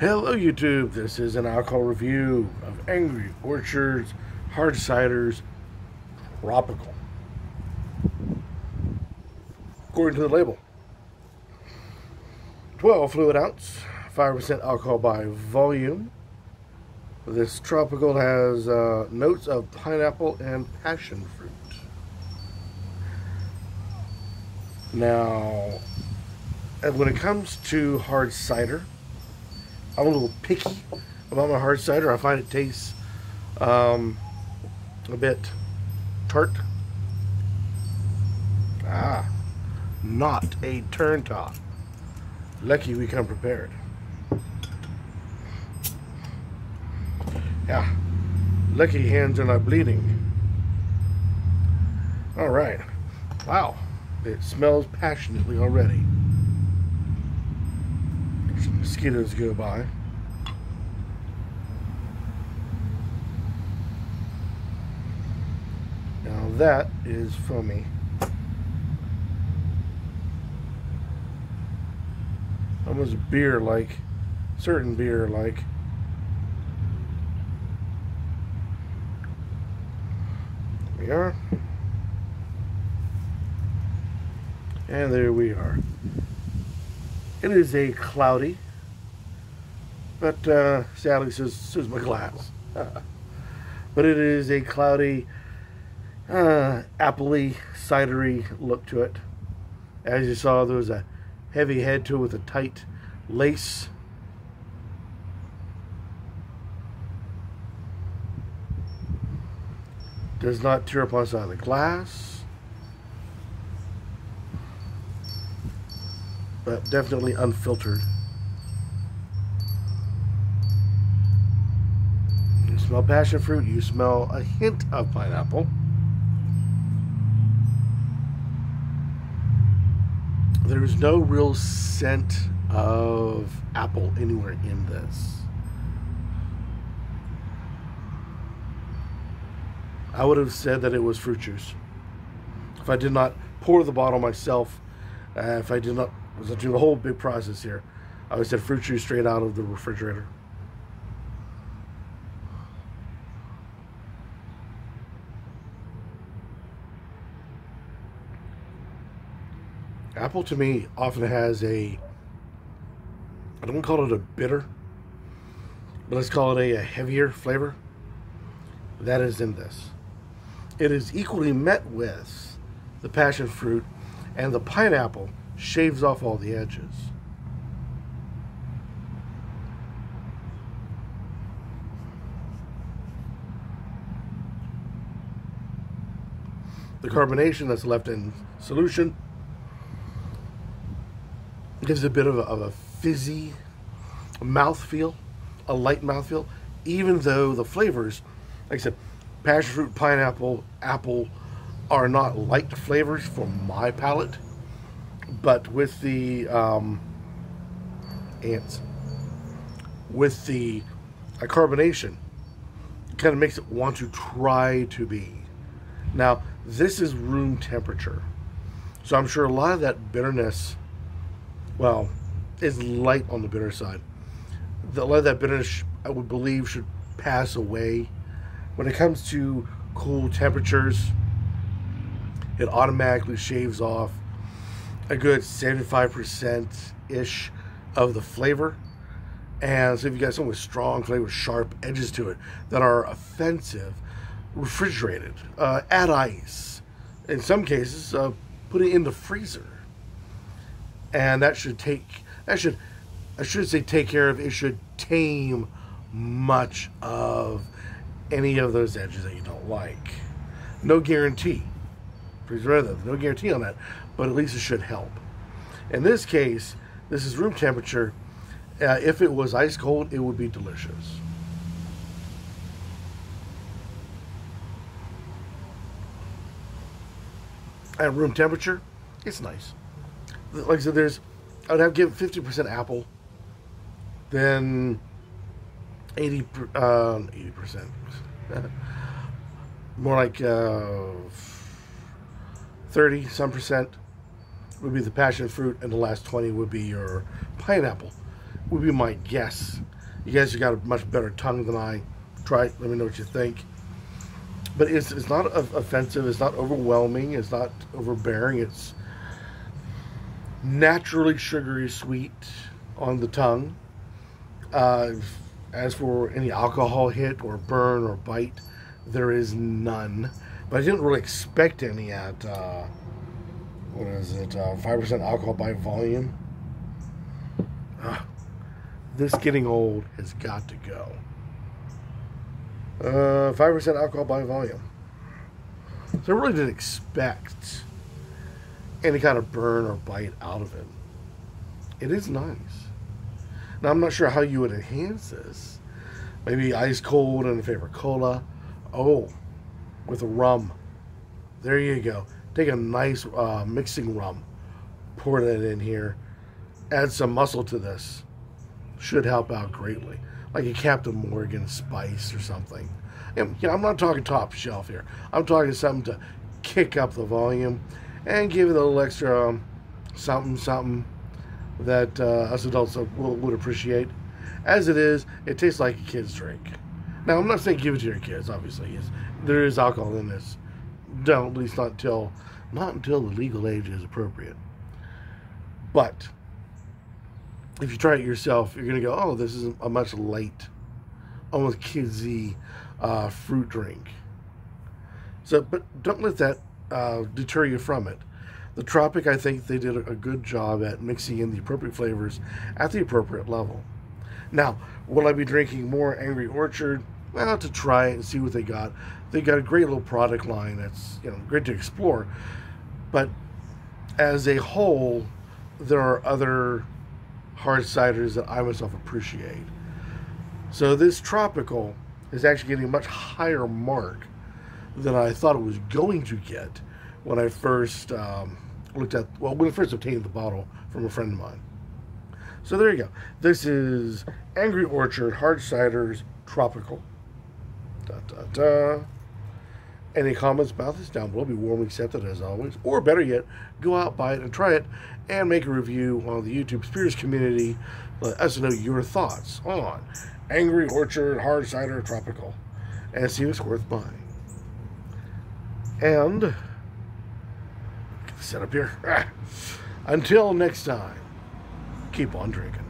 Hello YouTube, this is an alcohol review of Angry Orchards Hard Ciders Tropical. According to the label, 12 fluid ounce, 5% alcohol by volume. This tropical has uh, notes of pineapple and passion fruit. Now, when it comes to hard cider, I'm a little picky about my hard cider. I find it tastes um, a bit tart. Ah, not a turn top. Lucky we come prepared. Yeah, lucky hands are not bleeding. All right. Wow, it smells passionately already. Mosquitoes go by. Now that is foamy. Almost beer like, certain beer like. we are. And there we are. It is a cloudy, but uh, sadly, says, says my glass. but it is a cloudy, uh, appley, cidery look to it. As you saw, there was a heavy head to it with a tight lace. Does not tear up on the side of the glass. but definitely unfiltered. Smell passion fruit, you smell a hint of pineapple. There's no real scent of apple anywhere in this. I would have said that it was fruit juice. If I did not pour the bottle myself, uh, if I did not was do the whole big process here. I always said fruit juice straight out of the refrigerator. Apple to me often has a, I don't call it a bitter, but let's call it a, a heavier flavor. That is in this. It is equally met with the passion fruit and the pineapple shaves off all the edges. The carbonation that's left in solution gives a bit of a, of a fizzy mouthfeel, a light mouthfeel, even though the flavors, like I said, passion fruit, pineapple, apple, are not light flavors for my palate but with the um, ants, with the uh, carbonation, it kind of makes it want to try to be. Now, this is room temperature. So I'm sure a lot of that bitterness, well, is light on the bitter side. The, a lot of that bitterness, I would believe, should pass away. When it comes to cool temperatures, it automatically shaves off a good 75% ish of the flavor. And so if you got something with strong flavor, sharp edges to it that are offensive, refrigerated, uh, add ice. In some cases, uh, put it in the freezer. And that should take, that should, I should say take care of, it should tame much of any of those edges that you don't like. No guarantee. Freezer, no guarantee on that but at least it should help. In this case, this is room temperature. Uh, if it was ice cold, it would be delicious. At room temperature, it's nice. Like I said, there's, I would have give 50% apple, then 80, uh, 80%, more like uh, 30 some percent would be the passion fruit, and the last 20 would be your pineapple. would be my guess. You guys have got a much better tongue than I. Try it. Let me know what you think. But it's, it's not offensive. It's not overwhelming. It's not overbearing. It's naturally sugary sweet on the tongue. Uh, as for any alcohol hit or burn or bite, there is none. But I didn't really expect any at, uh, what is it, uh, 5% alcohol by volume. Uh, this getting old has got to go. Uh, 5% alcohol by volume. So I really didn't expect any kind of burn or bite out of it. It is nice. Now, I'm not sure how you would enhance this. Maybe ice cold and a favorite cola. Oh, with a rum. There you go. Take a nice uh, mixing rum, pour that in here, add some muscle to this. Should help out greatly. Like a Captain Morgan spice or something. And, you know, I'm not talking top shelf here. I'm talking something to kick up the volume and give it a little extra um, something, something that uh, us adults will, would appreciate. As it is, it tastes like a kid's drink. Now, I'm not saying give it to your kids. Obviously, there is alcohol in this. Don't, at least not until not until the legal age is appropriate. But if you try it yourself, you're gonna go, "Oh, this is a much light, almost kidsy uh, fruit drink." So, but don't let that uh, deter you from it. The Tropic, I think they did a good job at mixing in the appropriate flavors at the appropriate level. Now, will I be drinking more Angry Orchard? Well, to try it and see what they got. They got a great little product line that's you know great to explore, but as a whole, there are other hard ciders that I myself appreciate. So this tropical is actually getting a much higher mark than I thought it was going to get when I first um, looked at, well, when I first obtained the bottle from a friend of mine. So there you go. This is Angry Orchard Hard Ciders Tropical. Da, da, da. Any comments about this down below be warmly accepted as always. Or better yet, go out, buy it, and try it, and make a review on the YouTube Spirits community. Let us know your thoughts on Angry Orchard Hard Cider Tropical and see if it's worth buying. And set up here. Ah. Until next time, keep on drinking.